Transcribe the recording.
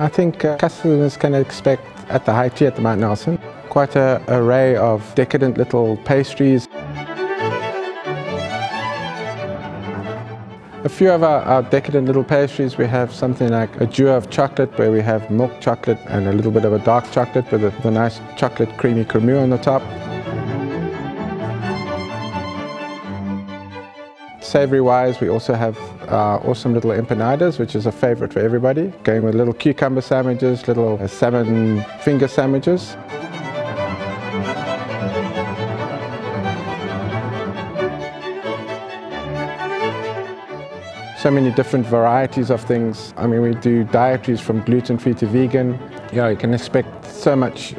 I think uh, customers can expect at the high tea at the Mount Nelson quite an array of decadent little pastries. A few of our, our, decadent little pastries, we have something like a duo of chocolate where we have milk chocolate and a little bit of a dark chocolate with a, with a nice chocolate creamy cremeux on the top. Savory wise, we also have uh, awesome little empanadas, which is a favorite for everybody. Going with little cucumber sandwiches, little uh, salmon finger sandwiches. so many different varieties of things. I mean, we do dietaries from gluten-free to vegan. Yeah, you can expect so much